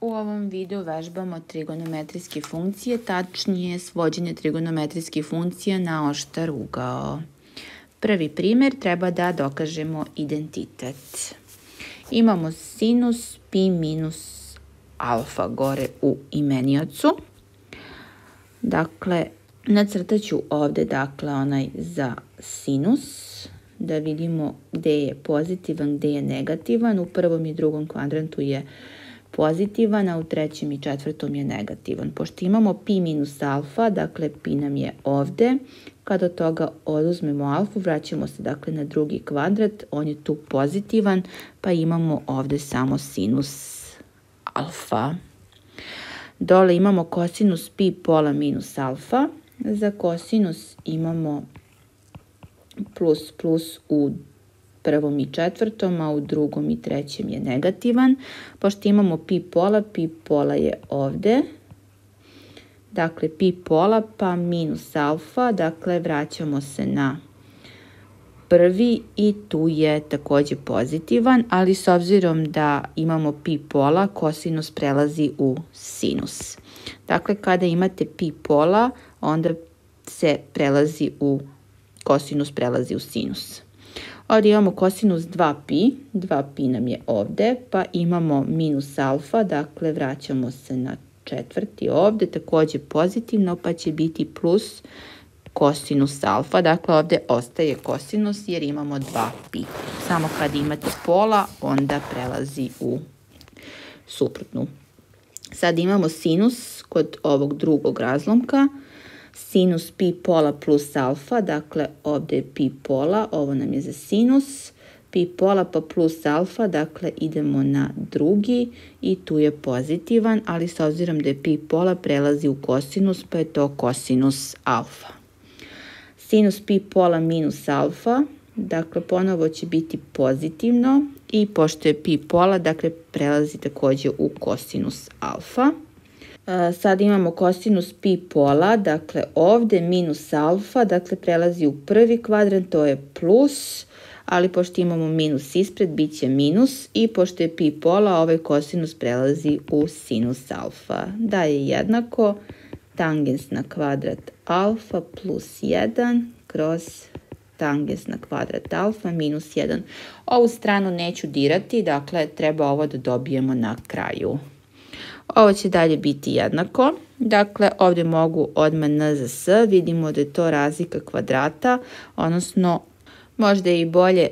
U ovom videu vežbamo trigonometrijske funkcije, tačnije svođenje trigonometrijskih funkcija na oštar ugao. Prvi primjer treba da dokažemo identitet. Imamo sinus pi minus alfa gore u imeniocu. Dakle, nacrtat ću ovde dakle, onaj za sinus da vidimo gde je pozitivan, gde je negativan. U prvom i drugom kvadrantu je pozitivan, a u trećem i četvrtom je negativan. Pošto imamo pi minus alfa, dakle pi nam je ovde, kada od toga oduzmemo alfu, vraćamo se dakle na drugi kvadrat, on je tu pozitivan, pa imamo ovde samo sinus alfa. Dole imamo kosinus pi pola minus alfa, za kosinus imamo plus plus u prvom i četvrtom, a u drugom i trećem je negativan. Pošto imamo pi pola, pi pola je ovde. Dakle, pi pola pa minus alfa, dakle vraćamo se na prvi i tu je takođe pozitivan, ali s obzirom da imamo pi pola, kosinus prelazi u sinus. Dakle, kada imate pi pola, onda se prelazi u kosinus prelazi u sinus. Ovdje imamo kosinus 2pi, 2pi nam je ovde, pa imamo minus alfa, dakle vraćamo se na četvrti ovde, takođe pozitivno, pa će biti plus kosinus alfa, dakle ovde ostaje kosinus jer imamo 2pi. Samo kad imate pola, onda prelazi u suprotnu. Sad imamo sinus kod ovog drugog razlomka, sinus pi pola plus alfa, dakle ovde je pi pola, ovo nam je za sinus, pi pola pa plus alfa, dakle idemo na drugi i tu je pozitivan, ali s obzirom da je pi pola prelazi u kosinus, pa je to kosinus alfa. Sinus pi pola minus alfa, dakle ponovo će biti pozitivno i pošto je pi pola, dakle prelazi takođe u kosinus alfa. Sad imamo kosinus pi pola, dakle ovde minus alfa, dakle prelazi u prvi kvadrant, to je plus, ali pošto imamo minus ispred, bit će minus i pošto je pi pola, ovaj kosinus prelazi u sinus alfa. Da je jednako tangens na kvadrat alfa plus 1 kroz tangens na kvadrat alfa minus 1. Ovu stranu neću dirati, dakle treba ovo da dobijemo na kraju. Ovo će dalje biti jednako. Dakle, ovdje mogu odmah n za vidimo da je to razlika kvadrata, odnosno možda je i bolje e,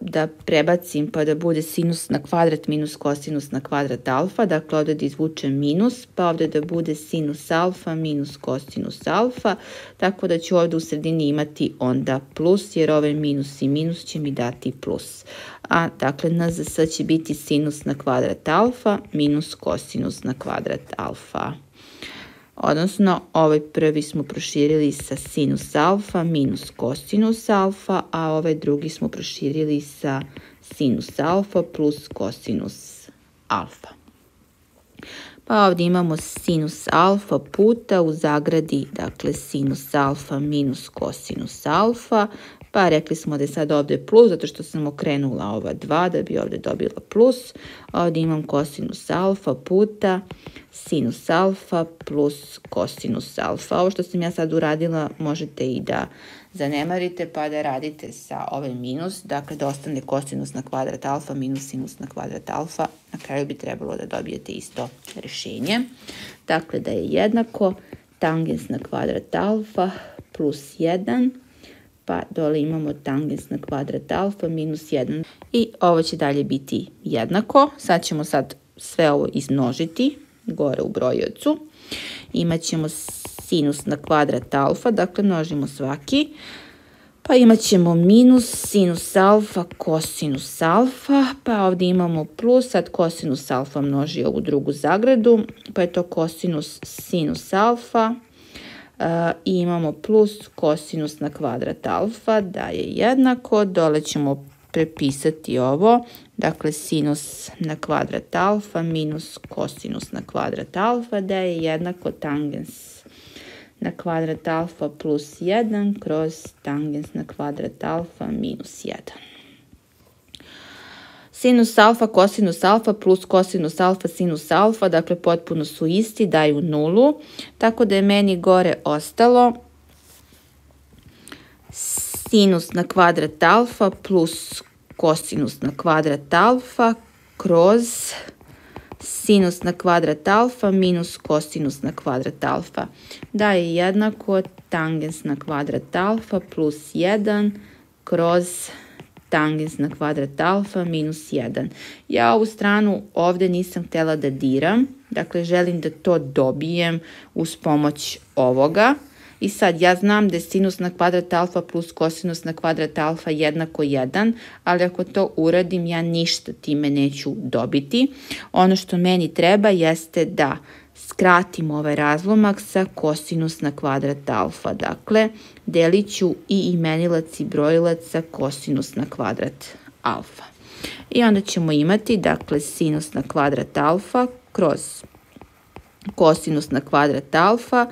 da prebacim pa da bude sinus na kvadrat minus kosinus na kvadrat alfa, dakle ovdje da izvučem minus, pa ovdje da bude sinus alfa minus kosinus alfa, tako da ću ovdje u sredini imati onda plus, jer ovaj minus i minus će mi dati plus a dakle n za će biti sinus na kvadrat alfa minus kosinus na kvadrat alfa. Odnosno, ovaj prvi smo proširili sa sinus alfa minus kosinus alfa, a ovaj drugi smo proširili sa sinus alfa plus kosinus alfa. Pa ovdje imamo sinus alfa puta u zagradi, dakle sinus alfa minus kosinus alfa, Pa rekli smo da je sad ovde plus, zato što sam okrenula ova dva da bi ovde dobila plus. Ovde imam kosinus alfa puta sinus alfa plus kosinus alfa. Ovo što sam ja sad uradila možete i da zanemarite pa da radite sa ovaj minus. Dakle, da ostane kosinus na kvadrat alfa minus sinus na kvadrat alfa. Na kraju bi trebalo da dobijete isto rešenje. Dakle, da je jednako tangens na kvadrat alfa plus 1 pa dole imamo tangens na kvadrat alfa minus 1. I ovo će dalje biti jednako. Sad ćemo sad sve ovo izmnožiti gore u brojocu. Imaćemo sinus na kvadrat alfa, dakle množimo svaki. Pa imat ćemo minus sinus alfa kosinus alfa, pa ovdje imamo plus, sad kosinus alfa množi ovu drugu zagradu, pa je to kosinus sinus alfa i imamo plus kosinus na kvadrat alfa da je jednako, dole ćemo prepisati ovo, dakle sinus na kvadrat alfa minus kosinus na kvadrat alfa da je jednako tangens na kvadrat alfa plus 1 kroz tangens na kvadrat alfa minus 1. Sinus alfa, kosinus alfa plus kosinus alfa, sinus alfa, dakle potpuno su isti, daju nulu. Tako da je meni gore ostalo sinus na kvadrat alfa plus kosinus na kvadrat alfa kroz sinus na kvadrat alfa minus kosinus na kvadrat alfa. Da je jednako tangens na kvadrat alfa plus 1 kroz tangens na kvadrat alfa minus 1. Ja ovu stranu ovde nisam htjela da diram, dakle želim da to dobijem uz pomoć ovoga. I sad ja znam da je sinus na kvadrat alfa plus kosinus na kvadrat alfa jednako 1, ali ako to uradim ja ništa time neću dobiti. Ono što meni treba jeste da skratim ovaj razlomak sa kosinus na kvadrat alfa. Dakle, delit ću i imenilac i brojilac sa kosinus na kvadrat alfa. I onda ćemo imati, dakle, sinus na kvadrat alfa kroz kosinus na kvadrat alfa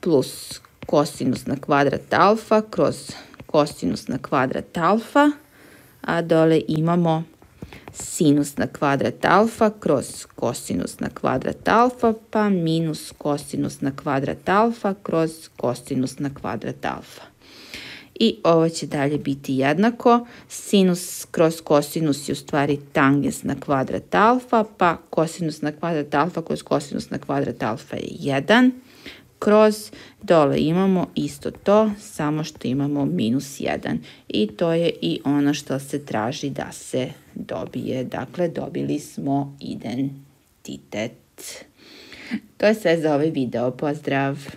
plus kosinus na kvadrat alfa kroz kosinus na kvadrat alfa, a dole imamo sinus na kvadrat alfa kroz kosinus na kvadrat alfa, pa minus kosinus na kvadrat alfa kroz kosinus na kvadrat alfa. I ovo će dalje biti jednako. Sinus kroz kosinus je u stvari tangens na kvadrat alfa, pa kosinus na kvadrat alfa kroz kosinus na kvadrat alfa je 1 kroz, dole imamo isto to, samo što imamo minus 1. I to je i ono što se traži da se dobije. Dakle, dobili smo identitet. To je sve za ovaj video. Pozdrav!